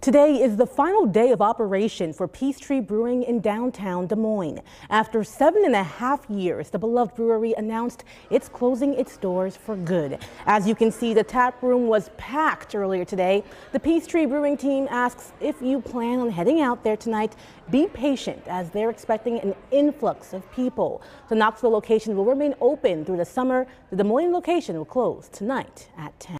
Today is the final day of operation for Peace Tree Brewing in downtown Des Moines. After seven and a half years, the beloved brewery announced it's closing its doors for good. As you can see, the tap room was packed earlier today. The Peace Tree Brewing team asks if you plan on heading out there tonight, be patient as they're expecting an influx of people. The Knoxville location will remain open through the summer. The Des Moines location will close tonight at 10.